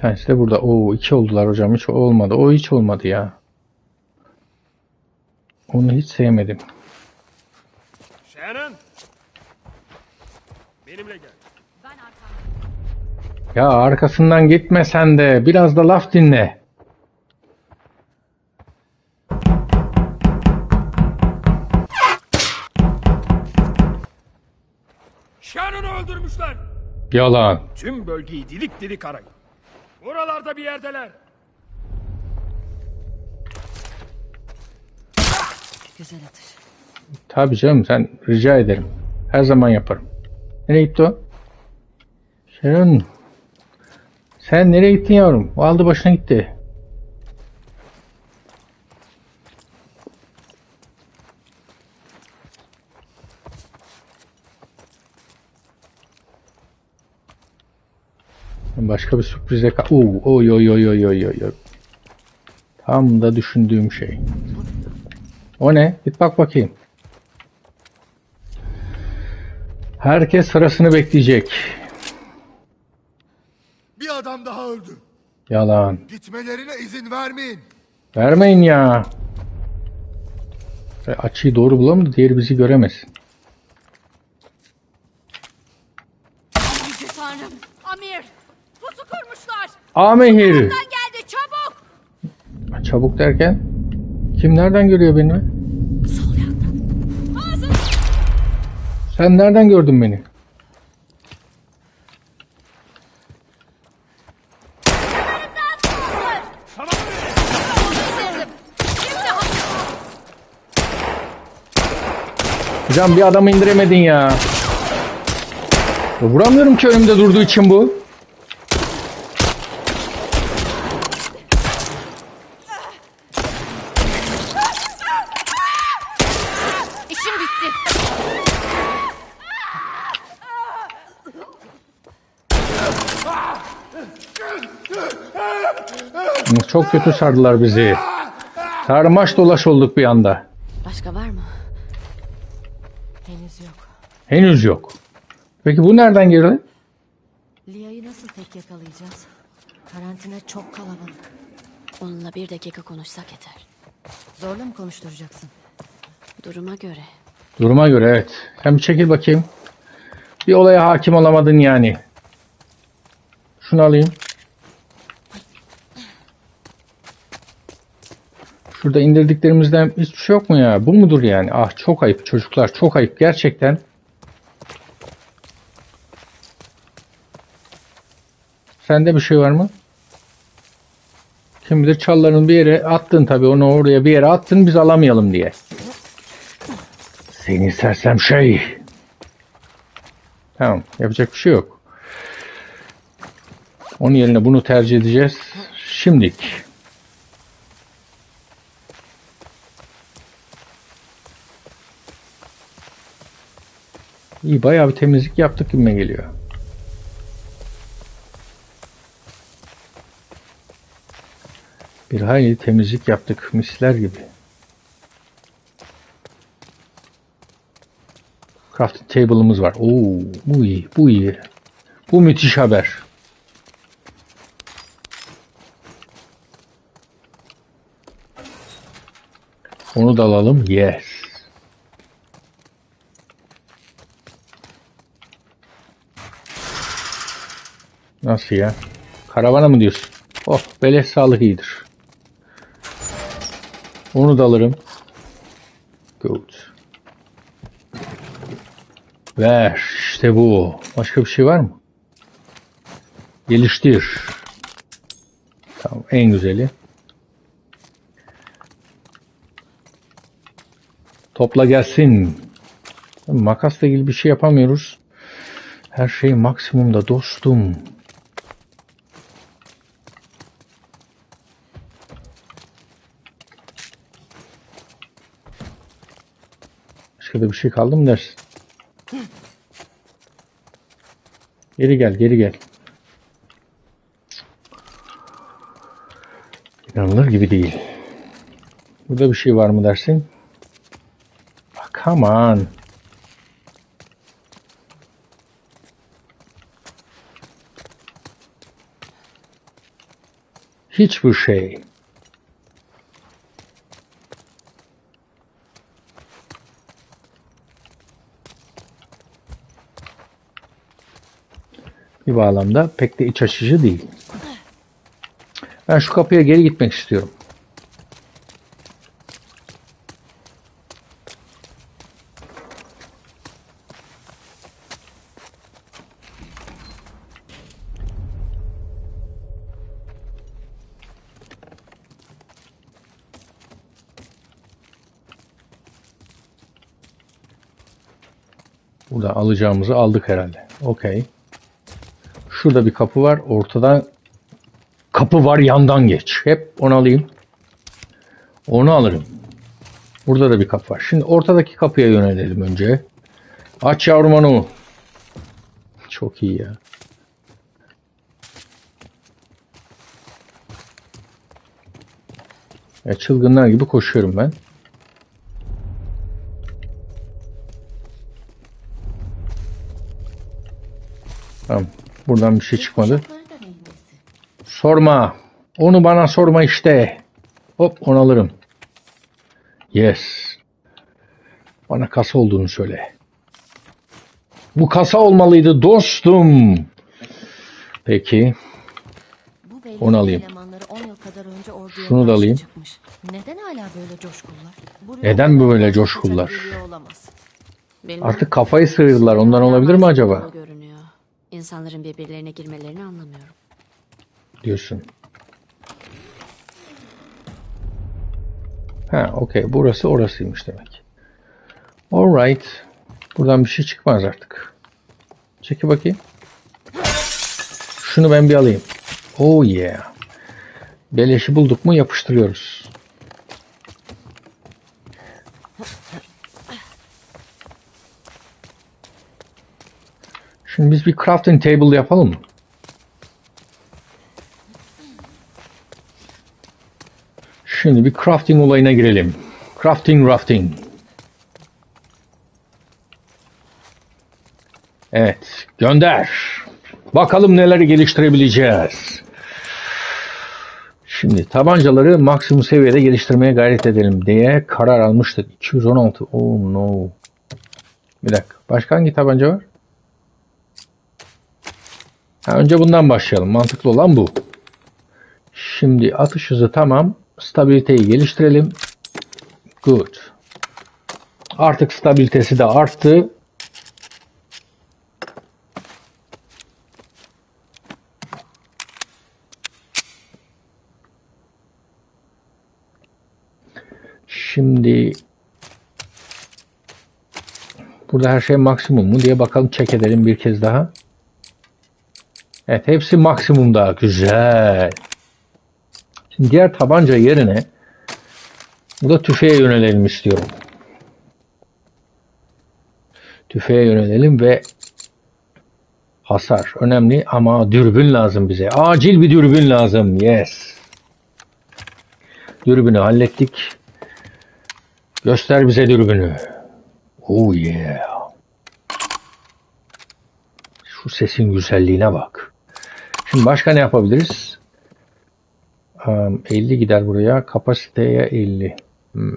Tanesi de burada. Oo iki oldular hocam. Hiç olmadı. O hiç olmadı ya. Onu hiç sevmedim. Shannon! Benimle gel. Ya arkasından gitme sen de. Biraz da laf dinle. Yalan. Tüm bölgeyi dilik dilik arayın. Buralarda bir yerdeler. Güzel atış. Tabii canım sen rica ederim. Her zaman yaparım. Nereye gitti o? Sharon. Sen nereye gittin yavrum? O aldı başına gitti. Başka bir sürprize ka- Oo, oy oy oy oy oy oy. Tam da düşündüğüm şey. O ne? Git bak bakayım. Herkes sırasını bekleyecek. Bir adam daha öldü. Yalan. Gitmelerine izin vermeyin. Vermeyin ya. Ve açıyı doğru bulalım da diğeri bizi Tanrım. Amir. Amehir. Buradan geldi çabuk. Çabuk derken kim nereden görüyor beni? Sol yandan. Sen nereden gördün beni? Hocam bir adamı indiremedin ya. Ya Vuramıyorum ki önümde durduğu için bu. İşim bitti. Çok kötü sardılar bizi. Sarmaş dolaş olduk bir anda. Başka var mı? Henüz yok. Henüz yok. Peki bu nereden girdi? Lia'yı nasıl tek yakalayacağız? Karantina çok kalabalık. Onunla bir dakika konuşsak yeter. Zorla mı konuşturacaksın? Duruma göre. Duruma göre evet. Bir çekil bakayım. Bir olaya hakim olamadın yani. Şunu alayım. Şurada indirdiklerimizden hiçbir şey yok mu ya? Bu mudur yani? Ah çok ayıp çocuklar çok ayıp gerçekten. Sende bir şey var mı? Kim bilir çalların bir yere attın tabii onu oraya bir yere attın biz alamayalım diye. Seni sersem şey. Tamam yapacak bir şey yok. Onun yerine bunu tercih edeceğiz. Şimdilik. İyi bayağı bir temizlik yaptık gibime geliyor. Bir hayli temizlik yaptık misler gibi. Crafting table'ımız var. Oo, bu iyi, bu iyi. Bu müthiş haber. Onu da alalım. Yes. Nasıl ya? Karavana mı diyorsun? Oh, beleş sağlık iyidir. Onu da alırım. Good. Ver. işte bu. Başka bir şey var mı? Geliştir. Tamam. En güzeli. Topla gelsin. Makasla ilgili bir şey yapamıyoruz. Her şey maksimumda dostum. Başka da bir şey kaldı mı dersin? Geri gel, geri gel. İnanılır gibi değil. Burada bir şey var mı dersin? Come on. Hiçbir şey. Bağlamda pek de iç açıcı değil. Ben şu kapıya geri gitmek istiyorum. Burada alacağımızı aldık herhalde. Okey. Şurada bir kapı var. Ortada kapı var yandan geç. Hep onu alayım. Onu alırım. Burada da bir kapı var. Şimdi ortadaki kapıya yönelelim önce. Aç yavrum onu. Çok iyi ya. Ya çılgınlar gibi koşuyorum ben. Tamam. Buradan bir şey çıkmadı. Sorma. Onu bana sorma işte. Hop onu alırım. Yes. Bana kasa olduğunu söyle. Bu kasa olmalıydı dostum. Peki. Onu alayım. elemanları 10 yıl kadar önce orduya Şunu da alayım. çıkmış. Neden hala böyle coşkullar? Buraya Neden böyle. Bilmem. Artık kafayı sıyırdılar. Ondan olabilir mi acaba? İnsanların birbirlerine girmelerini anlamıyorum. Diyorsun. Ha okey. Burası orasıymış demek. Alright. Buradan bir şey çıkmaz artık. Çeki bakayım. Şunu ben bir alayım. Oh yeah. Beleşi bulduk mu yapıştırıyoruz. Şimdi biz bir crafting table yapalım mı? Şimdi bir crafting olayına girelim. Crafting rafting. Evet, gönder. Bakalım neleri geliştirebileceğiz. Şimdi tabancaları maksimum seviyede geliştirmeye gayret edelim diye karar almıştık. 216. Oh no. Bir dakika. Başka hangi tabanca var? Önce bundan başlayalım. Mantıklı olan bu. Şimdi atış hızı tamam. Stabiliteyi geliştirelim. Good. Artık stabilitesi de arttı. Şimdi burada her şey maksimum mu diye bakalım check edelim bir kez daha. Evet hepsi maksimumda. Güzel. Şimdi diğer tabanca yerine burada tüfeğe yönelelim istiyorum. Tüfeğe yönelelim ve hasar önemli ama dürbün lazım bize. Acil bir dürbün lazım. Yes. Dürbünü hallettik. Göster bize dürbünü. Oh yeah. Şu sesin güzelliğine bak. Şimdi başka ne yapabiliriz? Um, 50 gider buraya. Kapasiteye 50. Hmm.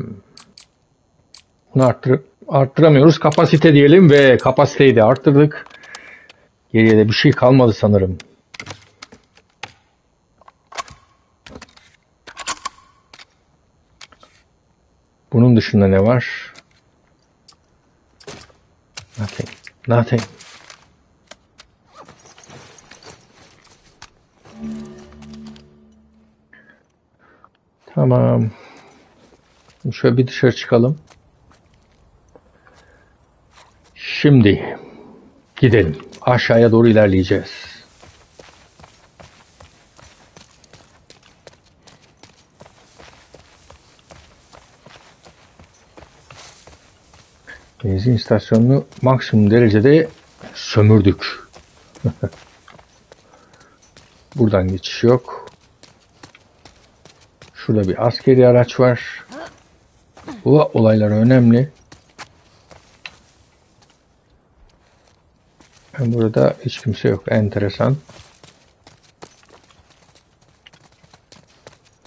Bunu arttır arttıramıyoruz. Kapasite diyelim ve kapasiteyi de arttırdık. Geriye de bir şey kalmadı sanırım. Bunun dışında ne var? Nothing. Nothing. Tamam. Şöyle bir dışarı çıkalım. Şimdi gidelim. Aşağıya doğru ilerleyeceğiz. Benzin istasyonunu maksimum derecede sömürdük. Buradan geçiş yok. Şurada bir askeri araç var. Bu olaylar önemli. Burada hiç kimse yok. Enteresan.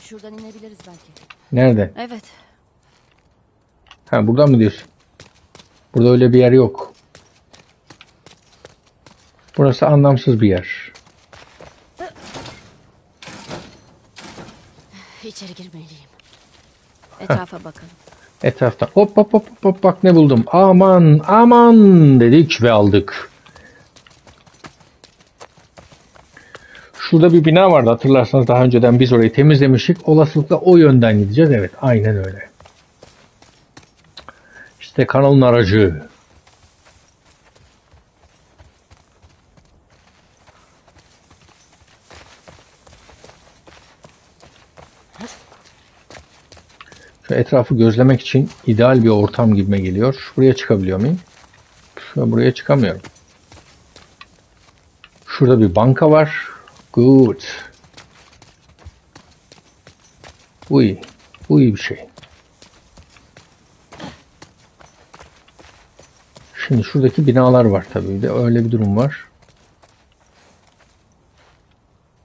Şuradan inebiliriz belki. Nerede? Evet. Ha buradan mı diyorsun? Burada öyle bir yer yok. Burası anlamsız bir yer. İçeri girmeliyim. Etrafa bakalım. Etraftan hop hop hop hop, bak ne buldum. Aman aman dedik ve aldık. Şurada bir bina vardı hatırlarsanız daha önceden biz orayı temizlemiştik. Olasılıkla o yönden gideceğiz. Evet aynen öyle. İşte kanalın aracı. Şu etrafı gözlemek için ideal bir ortam gibime geliyor. Buraya çıkabiliyor muyum? Şu buraya çıkamıyorum. Şurada bir banka var. Good. Bu iyi. Bu iyi bir şey. Şimdi şuradaki binalar var tabii. De öyle bir durum var.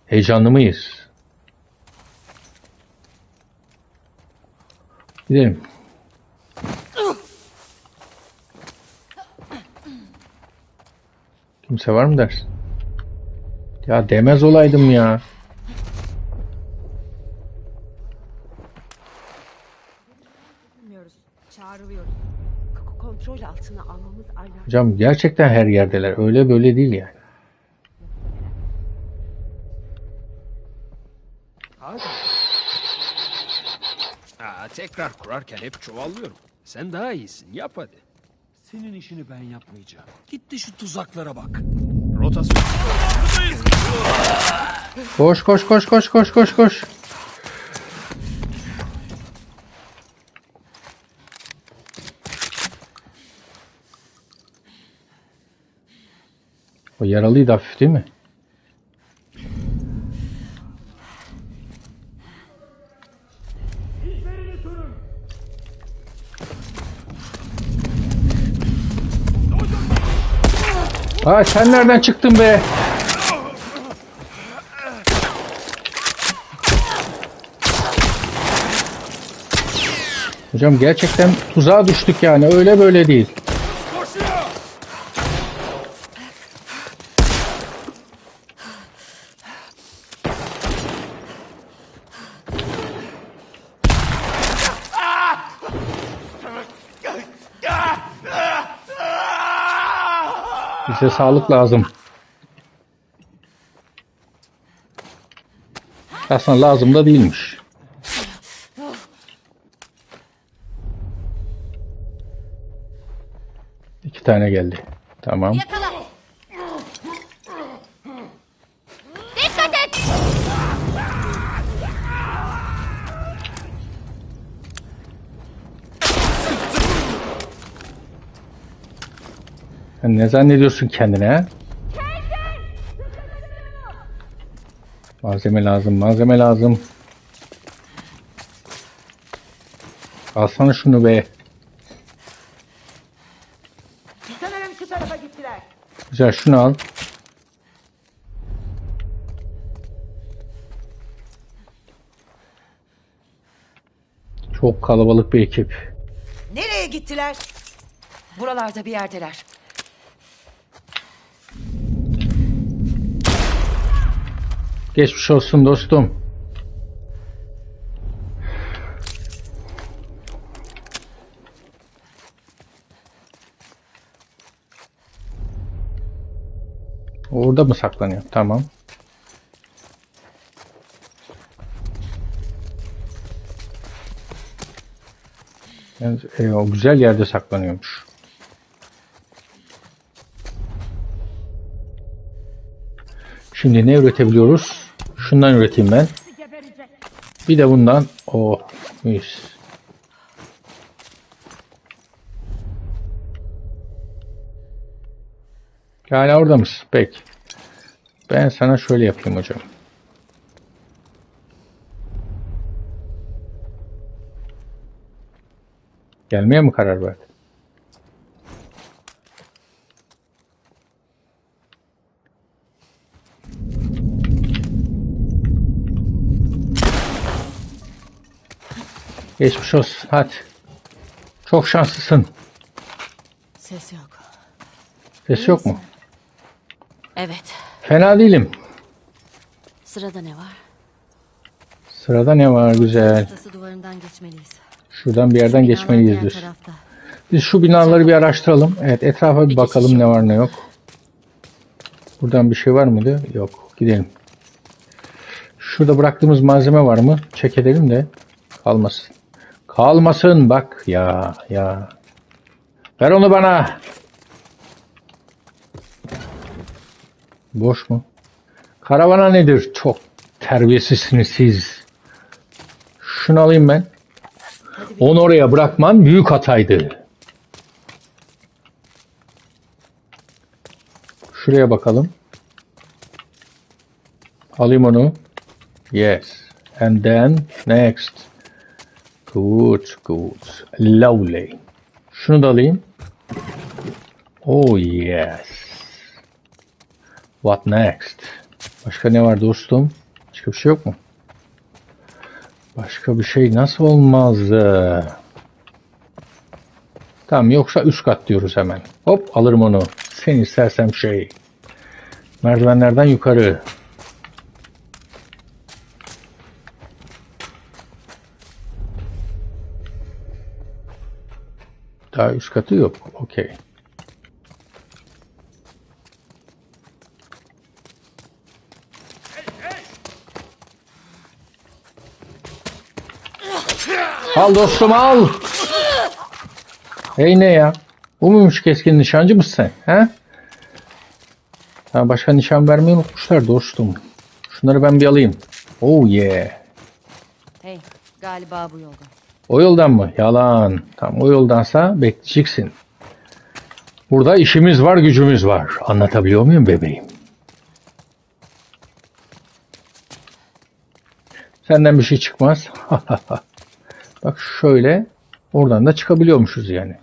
Heyecanlı mıyız? Gidelim. Kimse var mı dersin? Ya demez olaydım ya. Hocam gerçekten her yerdeler. Öyle böyle değil yani. Tekrar kurarken hep çuvallıyorum. Sen daha iyisin. Yap hadi. Senin işini ben yapmayacağım. Gitti şu tuzaklara bak. Rotasyon. Koş koş koş koş koş koş koş. O yaralıydı hafif değil mi? Aa sen nereden çıktın be? Hocam gerçekten tuzağa düştük yani öyle böyle değil. Bize sağlık lazım. Aslında lazım da değilmiş. İki tane geldi. Tamam. Yakala. Dikkat et. Sen ne zannediyorsun kendine? Malzeme lazım, malzeme lazım. Alsana şunu be. Sanırım şu tarafa gittiler. Güzel şunu al. Çok kalabalık bir ekip. Nereye gittiler? Buralarda bir yerdeler. Geçmiş olsun dostum. Orada mı saklanıyor? Tamam. Yani, e, o güzel yerde saklanıyormuş. Şimdi ne üretebiliyoruz? Şundan üreteyim ben. Bir de bundan. Oh, mis. Hala orada mısın? Peki. Ben sana şöyle yapayım hocam. Gelmeye mi karar verdin? Geçmiş olsun. Hadi. Çok şanslısın. Ses yok. Ses yok mu? Evet. Fena değilim. Sırada ne var? Sırada ne var güzel. Ortası duvarından geçmeliyiz. Şuradan bir yerden Binalar geçmeliyiz diğer diyorsun. tarafta. Biz şu binaları bir araştıralım. Evet etrafa bir bakalım ne var ne yok. Buradan bir şey var mıydı? Yok. Gidelim. Şurada bıraktığımız malzeme var mı? Çek edelim de kalmasın. Kalmasın bak ya ya. Ver onu bana. Boş mu? Karavana nedir? Çok terbiyesizsiniz siz. Şunu alayım ben. Onu oraya bırakman büyük hataydı. Şuraya bakalım. Alayım onu. Yes. And then next. Good, good. Lovely. Şunu da alayım. Oh yes. What next? Başka ne var dostum? Başka bir şey yok mu? Başka bir şey nasıl olmaz? Ee, Tamam yoksa üst kat diyoruz hemen. Hop alırım onu. Seni sersem şey. Merdivenlerden yukarı. Daha üst katı yok. Okey. Al dostum al. Hey ne ya? Bu muymuş keskin nişancı mısın sen? He? Ha, başka nişan vermeyi unutmuşlar dostum. Şunları ben bir alayım. Oh yeah. Hey, galiba bu yolda. O yoldan mı? Yalan. Tam o yoldansa bekleyeceksin. Burada işimiz var, gücümüz var. Anlatabiliyor muyum bebeğim? Senden bir şey çıkmaz. Bak şöyle oradan da çıkabiliyormuşuz yani.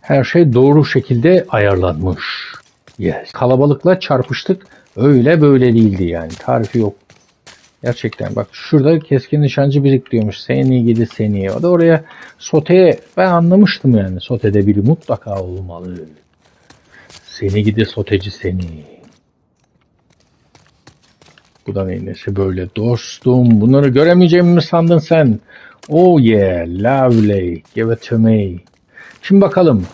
Her şey doğru şekilde ayarlanmış. Yes. Kalabalıkla çarpıştık. Öyle böyle değildi yani. Tarifi yok. Gerçekten bak şurada keskin nişancı birikliyormuş. Seni gidi seni. O da oraya soteye ben anlamıştım yani. Sotede biri mutlaka olmalı. Seni gidi soteci seni. Bu da neyin nesi böyle dostum. Bunları göremeyeceğimi mi sandın sen? Oh yeah, lovely. Give it to me. Şimdi bakalım.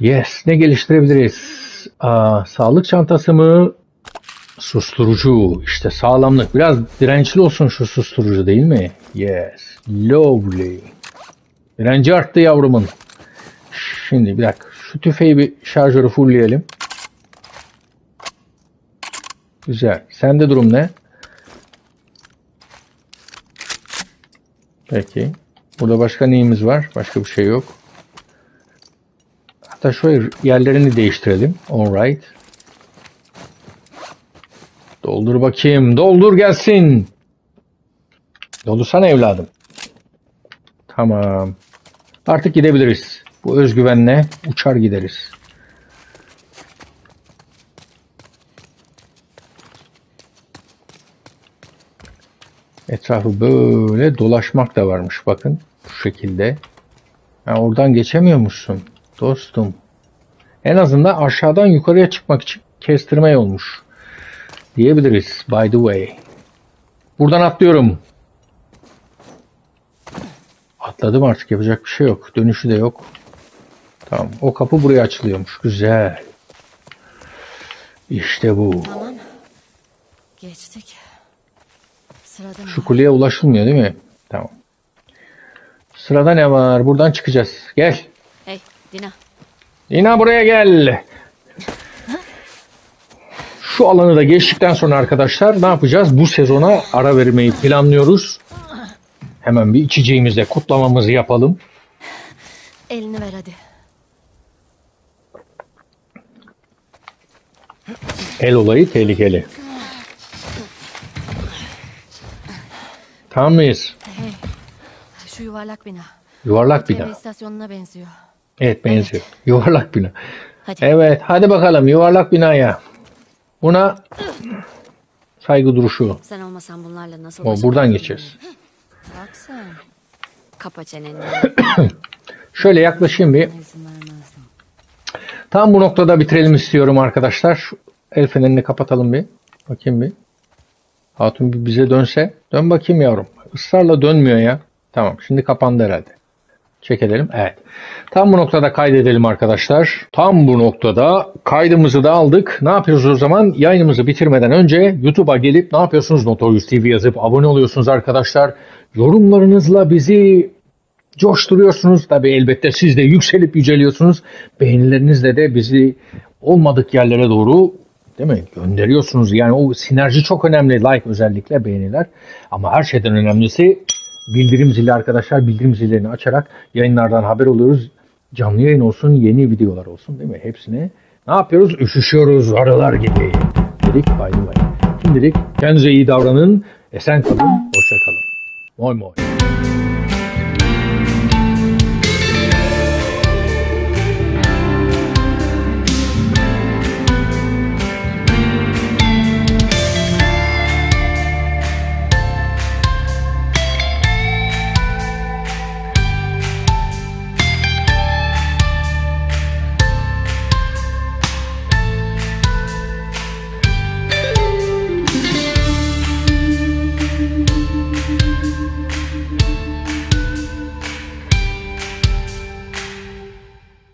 Yes, ne geliştirebiliriz? Aa, sağlık çantası mı? Susturucu. İşte sağlamlık. Biraz dirençli olsun şu susturucu değil mi? Yes. Lovely. Direnci arttı yavrumun. Şimdi bir dakika. Şu tüfeği bir şarjörü fullleyelim. Güzel. Sende durum ne? Peki. Burada başka neyimiz var? Başka bir şey yok. Hatta şöyle yerlerini değiştirelim. Alright. Doldur bakayım. Doldur gelsin. Doldursana evladım. Tamam. Artık gidebiliriz. Bu özgüvenle uçar gideriz. Etrafı böyle dolaşmak da varmış bakın. Bu şekilde. Ha, oradan geçemiyormuşsun dostum. En azından aşağıdan yukarıya çıkmak için kestirme olmuş. Diyebiliriz by the way. Buradan atlıyorum. Atladım artık yapacak bir şey yok. Dönüşü de yok. Tamam. O kapı buraya açılıyormuş. Güzel. İşte bu. Tamam. Geçtik. Sırada Şu kuleye ulaşılmıyor değil mi? Tamam. Sırada ne var? Buradan çıkacağız. Gel. Hey Dina. Yine buraya gel. Şu alanı da geçtikten sonra arkadaşlar ne yapacağız? Bu sezona ara vermeyi planlıyoruz. Hemen bir içeceğimizle kutlamamızı yapalım. Elini ver hadi. El olayı tehlikeli. Tamam mıyız? Hey, şu yuvarlak bina. Yuvarlak TV bina. istasyonuna benziyor. Evet benziyor. Yuvarlak bina. Hadi. Evet hadi bakalım yuvarlak binaya. Buna saygı duruşu. Sen olmasan bunlarla nasıl O buradan geçeceğiz. Bak sen. Kapa çeneni. Şöyle yaklaşayım bir. Tam bu noktada bitirelim istiyorum arkadaşlar. Şu el fenerini kapatalım bir. Bakayım bir. Hatun bir bize dönse. Dön bakayım yavrum. Israrla dönmüyor ya. Tamam şimdi kapandı herhalde. Çek edelim. Evet. Tam bu noktada kaydedelim arkadaşlar. Tam bu noktada kaydımızı da aldık. Ne yapıyoruz o zaman? Yayınımızı bitirmeden önce YouTube'a gelip ne yapıyorsunuz? Notorious TV yazıp abone oluyorsunuz arkadaşlar. Yorumlarınızla bizi coşturuyorsunuz. Tabii elbette siz de yükselip yüceliyorsunuz. Beğenilerinizle de bizi olmadık yerlere doğru değil mi? Gönderiyorsunuz. Yani o sinerji çok önemli. Like özellikle beğeniler. Ama her şeyden önemlisi bildirim zili arkadaşlar. Bildirim zillerini açarak yayınlardan haber oluyoruz. Canlı yayın olsun, yeni videolar olsun değil mi? Hepsine ne yapıyoruz? Üşüşüyoruz arılar gibi. Dedik bay bay. Şimdilik kendinize iyi davranın. Esen kalın, hoşça kalın. Moy moy.